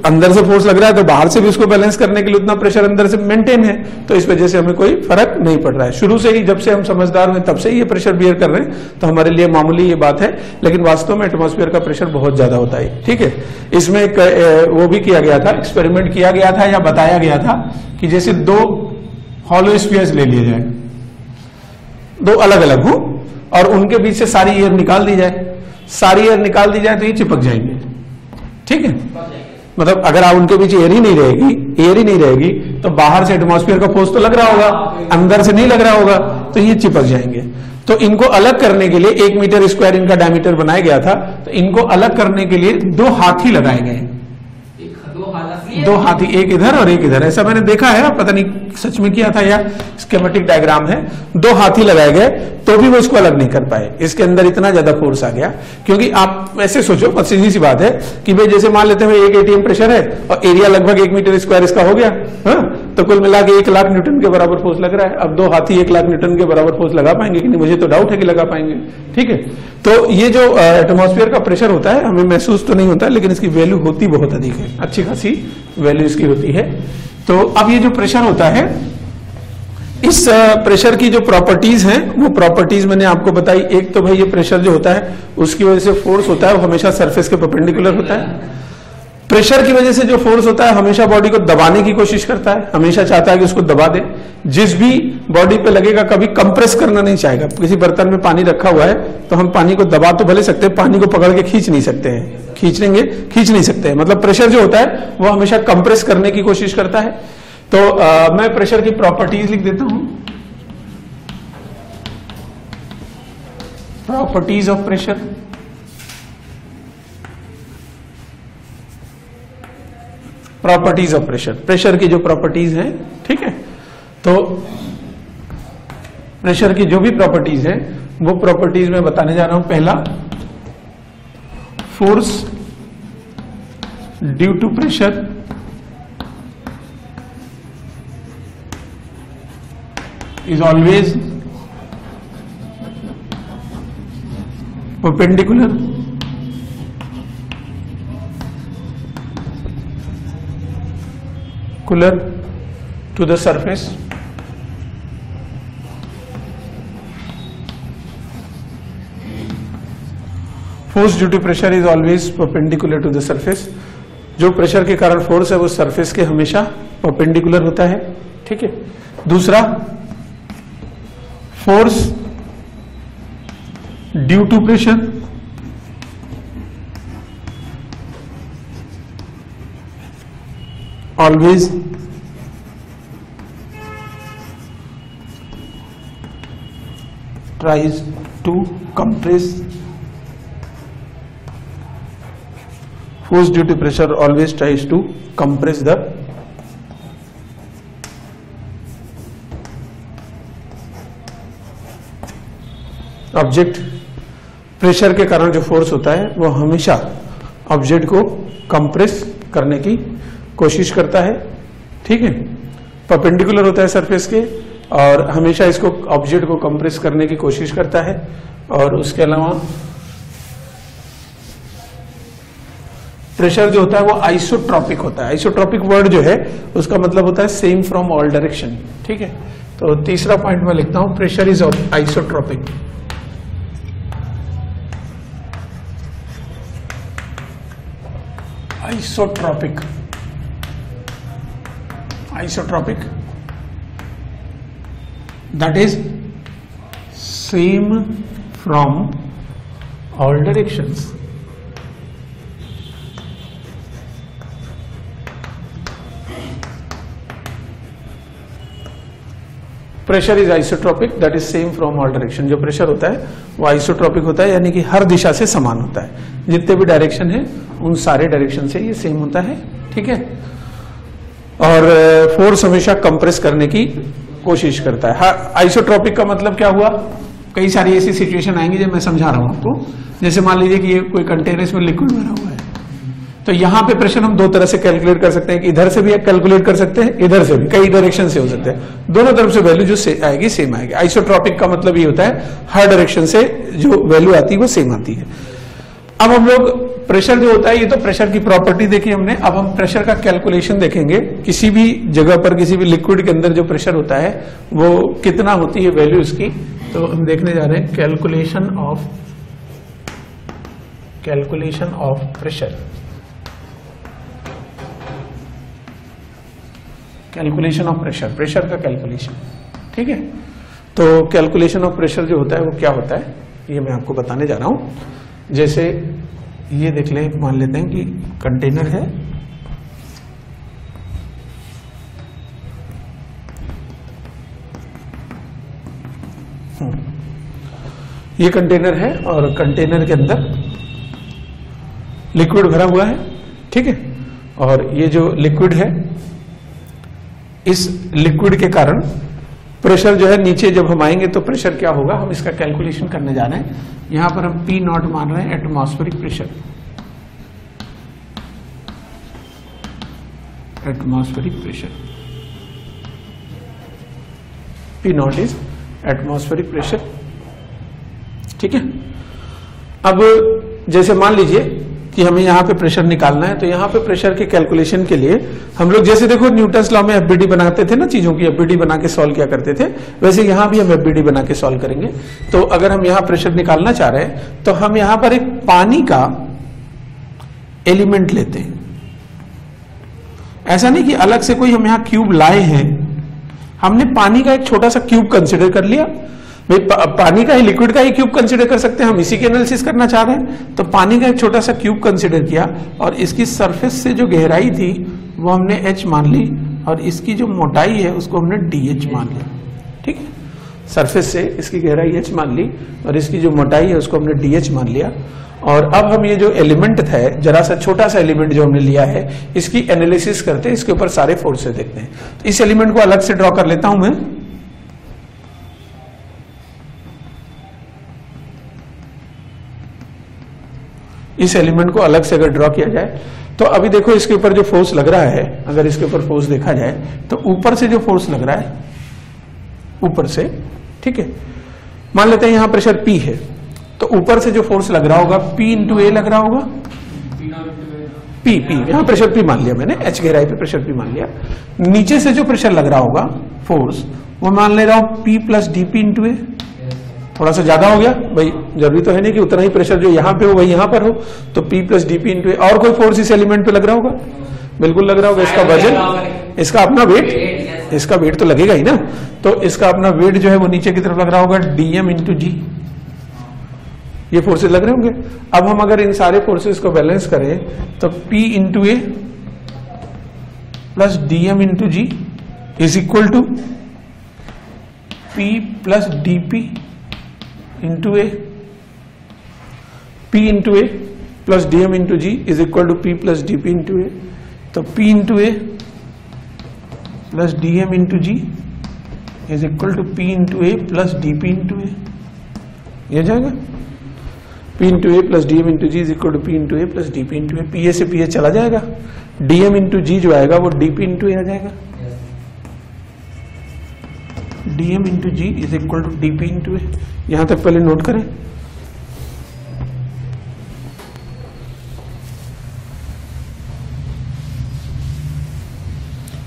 अंदर से फोर्स लग रहा है तो बाहर से भी उसको बैलेंस करने के लिए उतना प्रेशर अंदर से मेंटेन है तो इस वजह से हमें कोई फ़र्क नहीं पड़ रहा है। शुरू से ही जब से हम समझदार हुए तब से ही ये प्रेशर बियर कर रहे हैं तो हमारे लिए मामूली ये बात है लेकिन वास्तव में एटमॉस्फेयर का प्रेशर बहुत ज़्यादा होता है। ठीक है? इसमें वो भी किया गया था एक्सपेरिमेंट किया गया था या बताया गया था कि जैसे दो हॉलो स्पीयर्स ले लिए जाए। दो अलग अलग हो और उनके बीच से सारी एयर निकाल दी जाए। सारी एयर निकाल दी जाए तो ये चिपक जाएँगे। ठीक है? मतलब अगर आप उनके बीच एयर ही नहीं रहेगी एयर ही नहीं रहेगी तो बाहर से एटमॉस्फेयर का फोर्स तो लग रहा होगा, अंदर से नहीं लग रहा होगा तो ये चिपक जाएँगे। तो इनको अलग करने के लिए एक मीटर स्क्वायर इनका डायमीटर बनाया गया था तो इनको अलग करने के लिए दो हाथी लगाए गए दो हाथी एक इधर और एक इधर। ऐसा मैंने देखा है, पता नहीं सच में किया था या स्केमेटिक डायग्राम है। दो हाथी लगाए गए तो भी वो इसको अलग नहीं कर पाए। इसके अंदर इतना ज़्यादा फोर्स आ गया, क्योंकि आप ऐसे सोचो बस सीधी सी बात है कि भाई जैसे मान लेते हैं एक एटीएम प्रेशर है और एरिया लगभग एक मीटर स्क्वायर इसका हो गया हाँ? तो कुल मिला के एक लाख न्यूटन के बराबर फोर्स लग रहा है। अब दो हाथी एक लाख न्यूटन के बराबर फोर्स लगा पाएँगे कि नहीं? मुझे तो डाउट है कि लगा पाएँगे। ठीक है? तो ये जो एटमॉस्फेयर का प्रेशर होता है, हमें महसूस तो नहीं होता, लेकिन इसकी वैल्यू होती बहुत अधिक है। अच्छी खासी वैल्यू इसकी होती है। तो अब ये जो प्रेशर होता है, इस प्रेशर की जो प्रॉपर्टीज़ हैं, वो प्रॉपर्टीज़ मैंने आपको बताई। एक तो भाई ये प्रेशर जो होता है, उसकी वजह से फोर्स होता है, वो हमेशा सरफेस के परपेंडिकुलर होता है। प्रेशर की वजह से जो फोर्स होता है हमेशा बॉडी को दबाने की कोशिश करता है। हमेशा चाहता है कि उसको दबा दे। जिस भी बॉडी पे लगेगा कभी कंप्रेस करना नहीं चाहेगा। किसी बर्तन में पानी रखा हुआ है तो हम पानी को दबा तो भले सकते हैं पानी को पकड़ के खींच नहीं सकते हैं। खींच लेंगे खींच नहीं सकते हैं। मतलब प्रेशर जो होता है वो हमेशा कंप्रेस करने की कोशिश करता है। तो आ, मैं प्रेशर की प्रॉपर्टीज़ लिख देता हूँ। Properties of pressure properties of pressure pressure की जो प्रॉपर्टीज़ हैं, ठीक है? तो प्रेशर की जो भी प्रॉपर्टीज़ हैं, वो प्रॉपर्टीज़ मैं बताने जा रहा हूँ। पहला force due to pressure is always perpendicular. Perpendicular to the surface force due to pressure is always perpendicular to the surface जो प्रेशर के कारण फोर्स है वो सरफेस के हमेशा परपेंडिकुलर होता है ठीक है दूसरा force due to pressure always tries to compress force due to pressure always tries to compress the object pressure के कारण जो फोर्स होता है वो हमेशा ऑब्जेक्ट को कंप्रेस करने की कोशिश करता है, ठीक है? परपेंडिकुलर होता है सरफेस के, और हमेशा इसको ऑब्जेक्ट को कंप्रेस करने की कोशिश करता है, और उसके अलावा प्रेशर जो होता है वो आइसोट्रॉपिक होता है। आइसोट्रॉपिक वर्ड जो है, उसका मतलब होता है सेम फ्रॉम ऑल डायरेक्शन ठीक है? तो तीसरा पॉइंट मैं लिखता हूँ pressure is isotropic isotropic. Isotropic. That is, same from all directions pressure is isotropic that is same from all direction जो प्रेशर होता है, वो आइसोट्रॉपिक होता है, यानी कि हर दिशा से समान होता है। जितने भी डायरेक्शन है, उन सारे डायरेक्शन से ये सेम होता है। ठीक है? और फोर्स हमेशा कंप्रेस करने की कोशिश करता है। आइसोट्रॉपिक का मतलब क्या हुआ? कई सारी ऐसी सिचुएशन आएँगी जो मैं समझा रहा हूँ आपको। जैसे मान लीजिए कि ये कोई कंटेनर इसमें लिक्विड भरा हुआ है। तो यहाँ पे प्रेशर हम दो तरह से कैलकुलेट कर सकते हैं। कि इधर से भी कैलकुलेट कर सकते हैं, इधर से भी, कई डायरेक्शन से हो सकते हैं। दोनों तरफ़ से वैल्यू जो से आएगी सेम आएगी। आइसोट्रॉपिक का मतलब ये होता है, हर डायरेक्शन से जो वैल्यू आती है, वो सेम आती है। अब हम लोग प्रेशर जो होता है, ये तो प्रेशर की प्रॉपर्टी देखी हमने। अब हम प्रेशर का कैलकुलेशन देखेंगे किसी भी जगह पर, किसी भी लिक्विड के अंदर जो प्रेशर होता है, वो कितना होती है वैल्यू इसकी। तो हम देखने जा रहे हैं, calculation of calculation of pressure. Calculation of pressure pressure का कैलकुलेशन, ठीक है? तो कैलकुलेशन ऑफ़ प्रेशर जो होता है, वो क्या होता है, ये मैं आपको बताने जा रहा हूँ। जैसे ये देख ले, मान लेते हैं कि कंटेनर है हम्म। ये कंटेनर है और कंटेनर के अंदर लिक्विड भरा हुआ है, ठीक है और ये जो लिक्विड है, इस लिक्विड के कारण प्रेशर जो है नीचे जब हम आएँगे तो प्रेशर क्या होगा? हम इसका कैलकुलेशन करने जा रहे हैं। यहाँ पर हम पी नॉट मान रहे हैं atmospheric pressure atmospheric pressure P naught is atmospheric pressure ठीक है? अब जैसे मान लीजिए कि हमें यहाँ पे प्रेशर निकालना है तो यहाँ पे प्रेशर के कैलकुलेशन के लिए हम लोग जैसे देखो न्यूटन लॉ में एफबीडी बनाते थे ना चीज़ों की एफबीडी बना के सॉल्व किया करते थे, वैसे यहाँ भी हम एफबीडी बना के सॉल्व करेंगे। तो अगर हम यहाँ प्रेशर निकालना चाह रहे हैं तो हम यहाँ पर एक पानी का एलिमेंट लेते हैं। ऐसा नहीं कि अलग से कोई हम यहाँ क्यूब लाए हैं। हमने पानी का एक छोटा सा क्यूब कंसिडर कर लिया पा, पानी का ही लिक्विड का ही क्यूब कंसिडर कर सकते हैं। हम इसी के एनालिसिस करना चाह रहे हैं। तो पानी का एक छोटा सा क्यूब कंसिडर किया और इसकी सरफेस से जो गहराई थी वो हमने एच मान ली और इसकी जो मोटाई है उसको हमने डी एच मान लिया। ठीक है? सरफेस से इसकी गहराई एच मान ली और इसकी जो मोटाई है उसको हमने डी एच मान लिया। और अब हम ये जो एलिमेंट था जरा सा छोटा सा एलिमेंट जो हमने लिया है इसकी एनालिसिस करते हैं। इसके ऊपर सारे फोर्सेस देखते हैं। तो इस एलिमेंट को अलग से ड्रॉ कर लेता हूँ मैं। इस एलिमेंट को अलग से अगर ड्रॉ किया जाए तो अभी देखो इसके ऊपर जो फोर्स लग रहा है, अगर इसके ऊपर फोर्स देखा जाए तो ऊपर से जो फोर्स लग रहा है, ऊपर से, ठीक है? मान लेते हैं यहाँ प्रेशर पी है तो ऊपर से जो फोर्स लग रहा होगा पी इंटू ए लग रहा होगा? पी पी यहाँ प्रेशर पी मान लिया मैंने एच गहराई पे प्रेशर पी मान लिया। नीचे से जो प्रेशर लग रहा होगा फोर्स वो मान ले रहा हूँ P plus dP into A थोड़ा सा ज़्यादा हो गया। भाई ज़रूरी तो है नहीं कि उतना ही प्रेशर जो यहाँ पे हो वही यहाँ पर हो तो पी प्लस डीपी इंटू और कोई फोर्स इस एलिमेंट पे लग रहा होगा? बिल्कुल लग रहा होगा। इसका वज़न इसका अपना वेट इसका वेट तो लगेगा ही ना। तो इसका अपना वेट जो है वो नीचे की तरफ़ लग रहा होगा डीएम इंटू जी ये फोर्सेस लग रहे होंगे। अब हम अगर इन सारे फोर्सेस को बैलेंस करें तो P into A plus dM into G is equal to P plus dP into A P into A plus dM into G is equal to P plus dP into A तो P into A plus dM into G is equal to P into A plus dP into A ये जाएगा? P into A plus dM into G is equal to P into A plus dP into A P A से P ए चला जाएगा। DM into जी जो आएगा वो DP into A आ जाएगा। DM into G is equal to D dP into A यहाँ तक पहले नोट करें।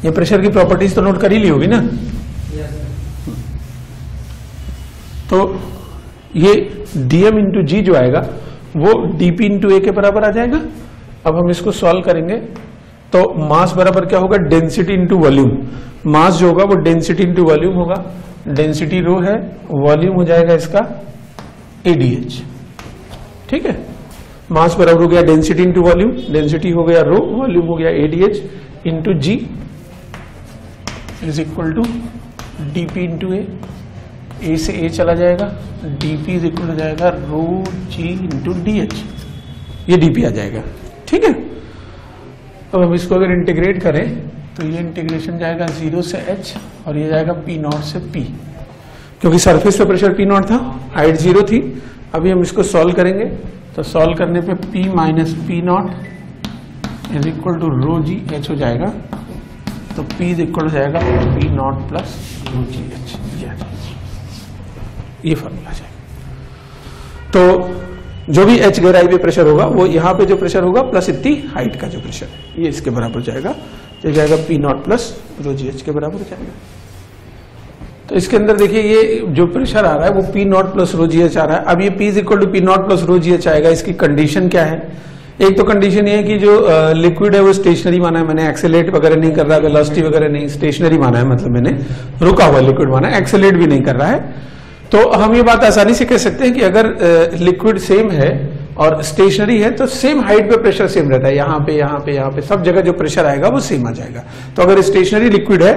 ये प्रेशर की प्रॉपर्टीज़ तो नोट कर ही ली होगी ना? तो ये डीएम इंटू जी जो आएगा वो डीपी इंटू ए के बराबर आ जाएगा। अब हम इसको सॉल्व करेंगे। तो मास बराबर क्या होगा? डेंसिटी इंटू वॉल्यूम मास जो होगा वो डेंसिटी इंटू वॉल्यूम होगा. डेंसिटी रो है वॉल्यूम हो जाएगा इसका एडीएच ठीक है? मास बराबर हो गया डेंसिटी इंटू वॉल्यूम डेंसिटी हो गया रो वॉल्यूम हो गया ADH into G is equal to dP into A A से ए चला जाएगा. डीपी इज़ इक्वल हो जाएगा rho G into D H ये डीपी आ जाएगा. ठीक है? अब हम इसको अगर इंटीग्रेट करें तो ये इंटीग्रेशन जाएगा ज़ीरो से एच और ये जाएगा पी नॉट से पी क्योंकि सरफेस पे प्रेशर पी नॉट था हाइट ज़ीरो थी, अभी हम इसको सॉल्व करेंगे। तो सॉल्व करने पे P minus P naught is equal to rho G H हो जाएगा। तो पी इज़ इक्वल हो जाएगा P naught plus rho G H ये फॉर्मूला जाएगा। तो जो भी एच गहराई पे प्रेशर होगा, वो यहाँ पे जो प्रेशर होगा प्लस इतनी हाइट का जो प्रेशर है, ये इसके बराबर जाएगा। तो जाएगा P naught plus rho G H के बराबर जाएगा। तो इसके अंदर देखिए, ये जो प्रेशर आ रहा है, वो P naught plus rho G H आ रहा है। अब ये P is equal to P naught plus rho G H आएगा, इसकी कंडीशन क्या है? एक तो कंडीशन ये है कि जो लिक्विड है, वो स्टेशनरी माना है मैंने एक्सेलेट वगैरह नहीं कर रहा वेलोसिटी वगैरह नहीं स्टेशनरी माना है मतलब मैंने रुका हुआ लिक्विड माना है एक्सेलेट भी नहीं कर रहा है। तो हम ये बात आसानी से कह सकते हैं कि अगर लिक्विड सेम है और स्टेशनरी है तो सेम हाइट पे प्रेशर सेम रहता है। यहाँ पे यहाँ पे यहाँ पे, सब जगह जो प्रेशर आएगा वो सेम आ जाएगा। तो अगर स्टेशनरी लिक्विड है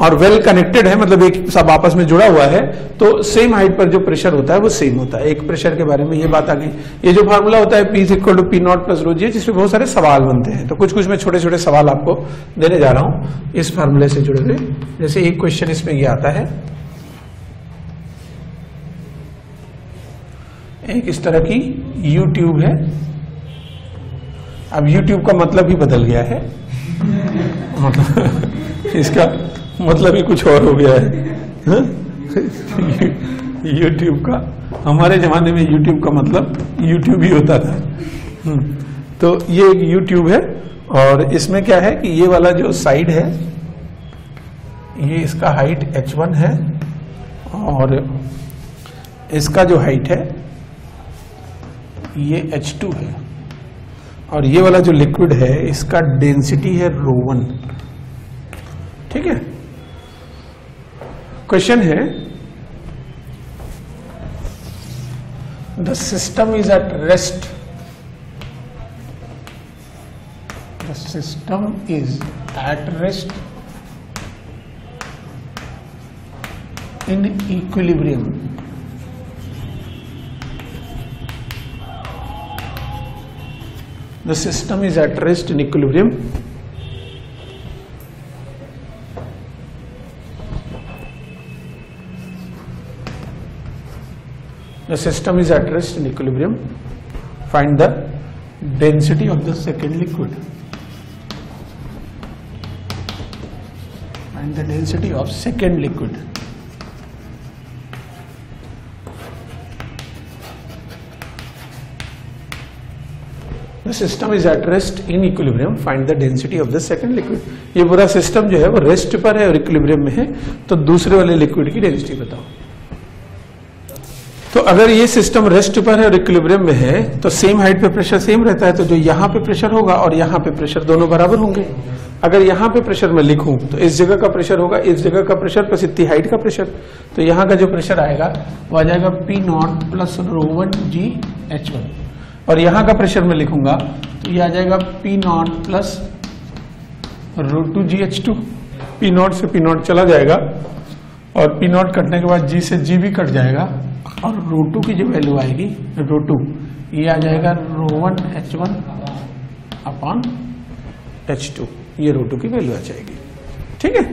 और वेल कनेक्टेड है मतलब एक सब आपस में जुड़ा हुआ है तो सेम हाइट पर जो प्रेशर होता है वो सेम होता है। एक प्रेशर के बारे में ये बात आ गई। ये जो फार्मूला होता है P equal to P naught plus rho G जिसमें बहुत सारे सवाल बनते हैं। तो कुछ कुछ मैं छोटे छोटे सवाल आपको देने जा रहा हूँ। इस फार्मूले से जुड़े हुए। जैसे एक क्वेश्चन इसमें यह आता है। एक इस तरह की YouTube है। अब YouTube का मतलब ही बदल गया है। [laughs] इसका मतलब ही कुछ और हो गया है। हाँ? YouTube का हमारे जमाने में YouTube का मतलब YouTube ही होता था। हम्म, तो ये एक YouTube है और इसमें क्या है कि ये वाला जो साइड है ये इसका हाइट h1 है और इसका जो हाइट है ये H2 है। और ये वाला जो लिक्विड है, इसका डेंसिटी है रो वन ठीक है? क्वेश्चन है the system is at rest the system is at rest in equilibrium the system is at rest in equilibrium. The system is at rest in equilibrium. Find the density of the second liquid. Find the density of second liquid system is at rest in equilibrium. Find the density of the second liquid. ये पूरा system जो है वो rest पर है और equilibrium में है। तो दूसरे वाले लिक्विड की डेंसिटी बताओ। तो अगर ये सिस्टम रेस्ट पर है और इक्विलिब्रियम में है तो सेम हाइट पे प्रेशर सेम रहता है। तो जो यहाँ पे प्रेशर होगा और यहाँ पे प्रेशर दोनों बराबर होंगे। अगर यहाँ पे प्रेशर मैं लिखूं तो इस जगह का प्रेशर होगा, इस जगह का प्रेशर प्लस इतनी हाइट का प्रेशर तो यहाँ का जो प्रेशर आएगा, वो आ जाएगा P naught plus rho one G H one और यहाँ का प्रेशर मैं लिखूँगा। तो ये आ जाएगा P naught plus rho two G H two P naught से पी नॉट चला जाएगा और पी नॉट कटने के बाद जी से जी भी कट जाएगा और रो टू की जो वैल्यू आएगी रो टू ये आ जाएगा rho one H one upon H two ये रो टू की वैल्यू आ जाएगी। ठीक है?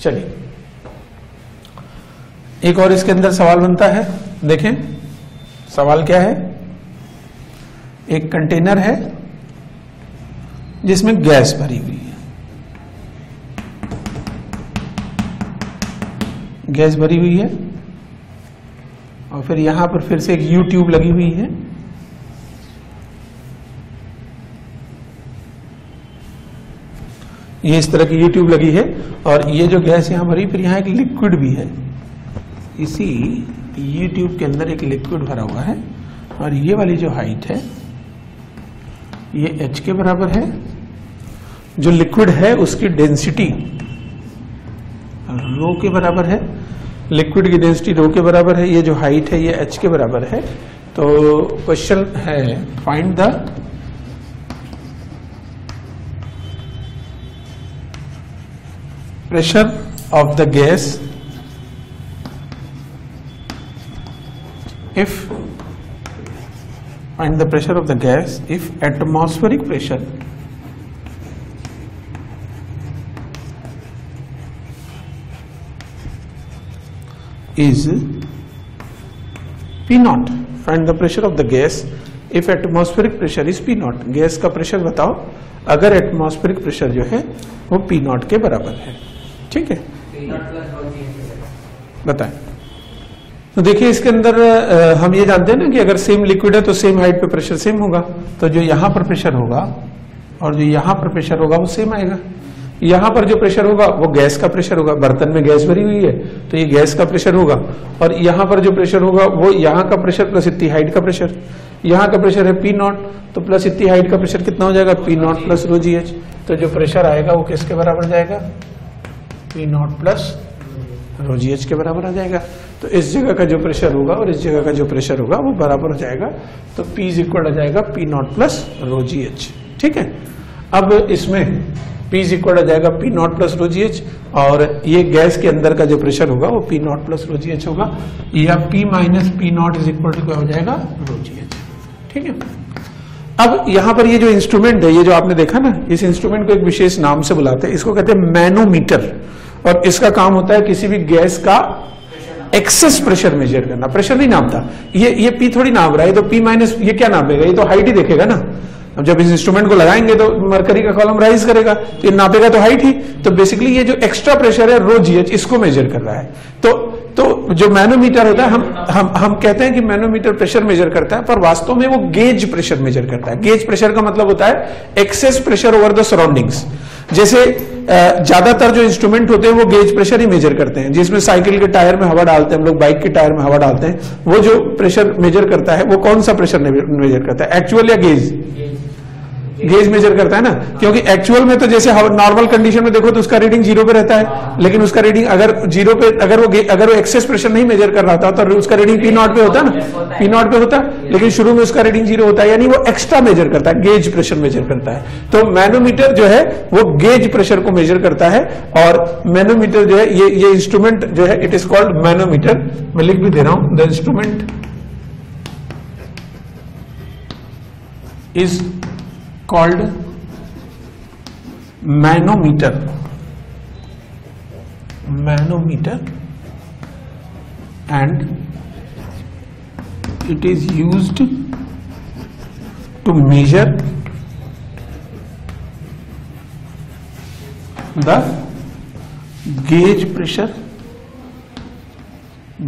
चलिए। एक और इसके अंदर सवाल बनता है। देखें, सवाल क्या है? एक कंटेनर है जिसमें गैस भरी हुई है। गैस भरी हुई है और फिर यहाँ पर फिर से एक यू ट्यूब लगी हुई है। ये इस तरह की यू ट्यूब लगी है और ये जो गैस यहाँ भरी, फिर यहाँ एक लिक्विड भी है। इसी यू ट्यूब के अंदर एक लिक्विड भरा हुआ है और ये वाली जो हाइट है ये h के बराबर है। जो लिक्विड है, उसकी डेंसिटी रो के बराबर है। लिक्विड की डेंसिटी रो के बराबर है। ये जो हाइट है, ये एच के बराबर है। तो क्वेश्चन है find the pressure of the gas if find the pressure of the gas if atmospheric pressure is P naught find the pressure of the gas if atmospheric pressure is P naught gas का pressure बताओ अगर atmospheric pressure जो है वो P naught के बराबर है ठीक है बताएँ तो देखिए, इसके अंदर हम ये जानते हैं ना कि अगर सेम लिक्विड है तो सेम हाइट पे प्रेशर सेम होगा। तो जो यहाँ पर प्रेशर होगा और जो यहाँ पर प्रेशर होगा, वो सेम आएगा। यहाँ पर जो प्रेशर होगा, वो गैस का प्रेशर होगा। बर्तन में गैस भरी हुई है तो ये गैस का प्रेशर होगा। और यहाँ पर जो प्रेशर होगा, वो यहाँ का प्रेशर प्लस इतनी हाइट का प्रेशर यहाँ का प्रेशर है पी नॉट तो प्लस इतनी हाइट का प्रेशर कितना हो जाएगा? P naught plus rho G H तो जो प्रेशर आएगा, वो किसके बराबर जाएगा? P naught plus rho G H के बराबर आ जाएगा। तो इस जगह का जो प्रेशर होगा और इस जगह का जो प्रेशर होगा, वो बराबर हो जाएगा। तो P इज़ इक्वल आ जाएगा P naught plus rho G H ठीक है? अब इसमें P इज़ इक्वल आ जाएगा P naught plus rho G H और ये गैस के अंदर का जो प्रेशर होगा, वो P naught plus rho G H होगा। या P minus P naught is equal to क्या हो जाएगा? रो जी एच ठीक है? अब यहाँ पर ये जो इंस्ट्रूमेंट है, ये जो आपने देखा ना, इस इंस्ट्रूमेंट को एक विशेष नाम से बुलाते हैं। इसको कहते हैं मैनोमीटर और इसका काम होता है किसी भी गैस का एक्सेस प्रेशर मेजर करना। प्रेशर नहीं नापता ये ये पी थोड़ी नाप रहा है। तो पी माइनस ये क्या नापेगा ये तो हाइट ही देखेगा ना। अब जब इस इंस्ट्रूमेंट को लगाएँगे तो मरकरी का कॉलम राइज करेगा। तो ये नापेगा तो हाइट ही। तो बेसिकली ये जो एक्स्ट्रा प्रेशर है रो जीएच इसको मेजर कर रहा है। तो तो जो मैनोमीटर होता है, हम हम हम कहते हैं कि मैनोमीटर प्रेशर मेजर करता है, पर वास्तव में वो गेज प्रेशर मेजर करता है। गेज प्रेशर का मतलब होता है excess pressure over the surroundings जैसे ज़्यादातर जो इंस्ट्रूमेंट होते हैं, वो गेज प्रेशर ही मेजर करते हैं। जिसमें साइकिल के टायर में हवा डालते हैं, हम लोग बाइक के टायर में हवा डालते हैं, वो जो प्रेशर मेजर करता है, वो कौन सा प्रेशर मेजर करता है? एक्चुअल या गेज गेज मेजर करता है ना? क्योंकि एक्चुअल में तो जैसे नॉर्मल कंडीशन में देखो तो उसका रीडिंग ज़ीरो पे रहता है, लेकिन उसका रीडिंग अगर ज़ीरो पे अगर वो अगर वो एक्सेस प्रेशर नहीं मेजर कर रहा था तो उसका रीडिंग पी नॉट पे होता है ना? पी नॉट पे होता है लेकिन शुरू में उसका रीडिंग ज़ीरो होता है, यानी वो एक्स्ट्रा मेजर करता है गेज प्रेशर मेजर करता है। तो मैनोमीटर जो है, वो गेज प्रेशर को मेजर करता है, और मैनोमीटर जो है, ये ये इंस्ट्रूमेंट जो है इट इज़ कॉल्ड मैनोमीटर मैं लिख भी दे रहा हूँ। The instrument is called manometer. Manometer. And it is used to measure the gauge pressure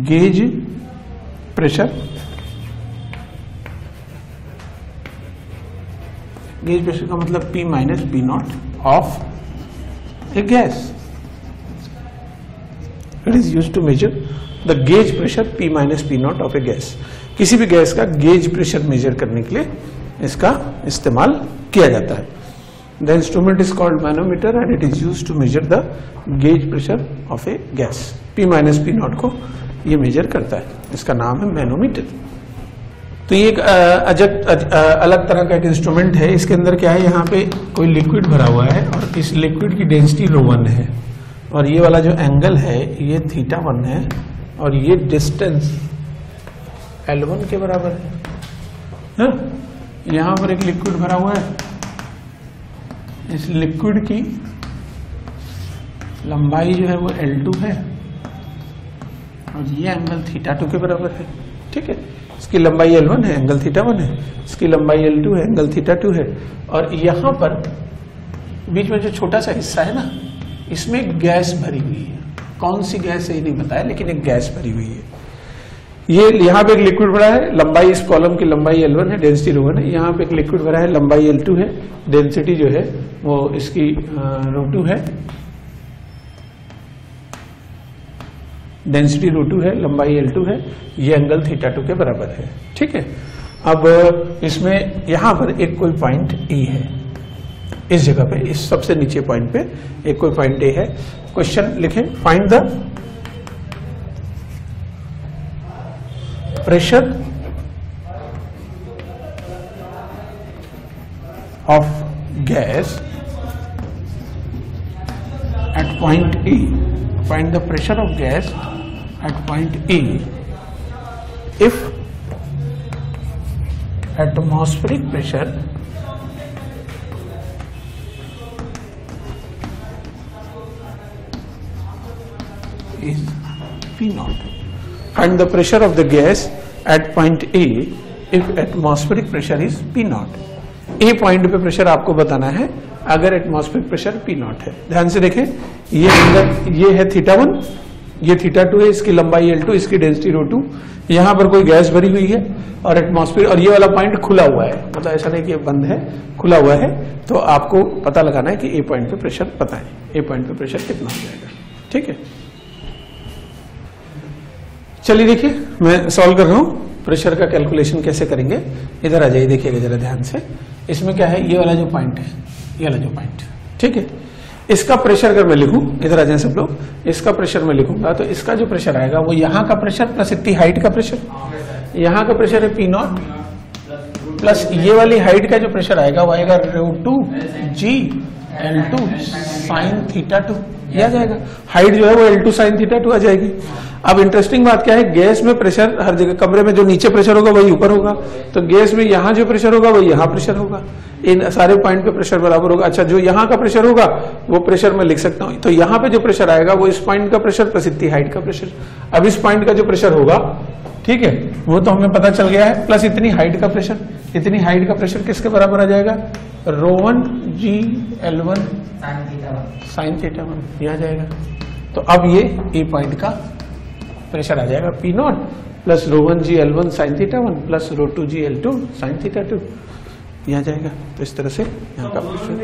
gauge pressure gauge pressure का मतलब P minus P naught of a gas it is use to measure the gauge pressure P minus P naught of a gas किसी भी gas का gauge pressure measure करने के लिए इसका इस्तेमाल किया जाता है। The instrument is called manometer and it is use to measure the gauge pressure of a gas P minus P naught को ये मेजर करता है। इसका नाम है मैनोमीटर तो ये एक अजब अलग तरह का एक इंस्ट्रूमेंट है। इसके अंदर क्या है, यहाँ पे कोई लिक्विड भरा हुआ है और इस लिक्विड की डेंसिटी रो वन है। और ये वाला जो एंगल है, ये थीटा वन है और ये डिस्टेंस एल वन के बराबर है। हाँ? यहाँ पर एक लिक्विड भरा हुआ है। इस लिक्विड की लंबाई जो है वो L2 है और ये एंगल थीटा टू के बराबर है। ठीक है? इसकी लंबाई L1 है एंगल थीटा वन है, इसकी लंबाई L2 है एंगल थीटा टू है। और यहाँ पर बीच में जो छोटा सा हिस्सा है ना, इसमें गैस भरी हुई है। कौन सी गैस है, ये नहीं बताया, लेकिन एक गैस भरी हुई है। ये यहाँ पे एक लिक्विड भरा है, लंबाई इस कॉलम की लंबाई L1 है डेंसिटी रो है। यहाँ पे एक लिक्विड भरा है, लंबाई L2 है डेंसिटी जो है, वो इसकी रो टू है। डेंसिटी रो टू है, लंबाई L2 है, ये एंगल थीटा टू के बराबर है। ठीक है? अब, इसमें यहाँ पर एक कोई पॉइंट ई है। इस जगह पे, इस सबसे नीचे पॉइंट पे एक कोई पॉइंट ए है। क्वेश्चन लिखें find the pressure of gas at point E. Find the pressure of gas at point E if atmospheric pressure is P naught. Find the pressure of the gas at point A if atmospheric pressure is P naught. A point पे pressure आपको बताना है अगर atmospheric pressure P not है ध्यान से देखें ये अंदर ये है थीटा वन ये थीटा टू है, इसकी लंबाई एल टू इसकी डेंसिटी रो टू यहाँ पर कोई गैस भरी हुई है और एटमॉस्फेयर और ये वाला पॉइंट खुला हुआ है। मतलब ऐसा नहीं कि बंद है, खुला हुआ है। तो आपको पता लगाना है कि ए पॉइंट पे प्रेशर पता है। ए पॉइंट पे प्रेशर कितना हो जाएगा। ठीक है? चलिए देखिए, मैं सॉल्व कर रहा हूँ। प्रेशर का कैलकुलेशन कैसे करेंगे? इधर आ जाइए देखिएगा जरा ध्यान से। इसमें क्या है? ये वाला जो पॉइंट है, ये वाला जो पॉइंट ठीक है? इसका प्रेशर अगर मैं लिखू, इधर आ जाए सब लोग, इसका प्रेशर मैं लिखूँगा तो इसका जो प्रेशर आएगा, वो यहाँ का प्रेशर प्लस इतनी हाइट का प्रेशर यहाँ का प्रेशर है पी नॉट प्लस ये वाली हाइट का जो प्रेशर आएगा, वो आएगा rho two G L two sine theta two ये आ जाएगा। हाइट जो है वो L two sine theta two आ जाएगी। अब इंटरेस्टिंग बात क्या है? गैस में प्रेशर हर जगह कमरे में जो नीचे प्रेशर होगा वही ऊपर होगा। तो गैस में यहाँ जो प्रेशर होगा वही यहाँ प्रेशर होगा। इन सारे पॉइंट पे प्रेशर बराबर होगा। अच्छा जो यहाँ का प्रेशर होगा वो प्रेशर मैं लिख सकता हूँ। तो यहाँ पे जो प्रेशर आएगा वो इस पॉइंट का प्रेशर प्लस इतनी हाइट का प्रेशर अब इस पॉइंट का जो प्रेशर होगा ठीक है? वो तो हमें पता चल गया है। प्लस इतनी हाइट का प्रेशर इतनी हाइट का प्रेशर किसके बराबर आ जाएगा? Rho one G L one sine theta one sine theta one ये आ जाएगा। तो अब ये ए पॉइंट का प्रेशर आ जाएगा P naught plus rho one G L one sine theta one plus rho two G L two sine theta two ये आ जाएगा। तो इस तरह से यहाँ का प्रेशर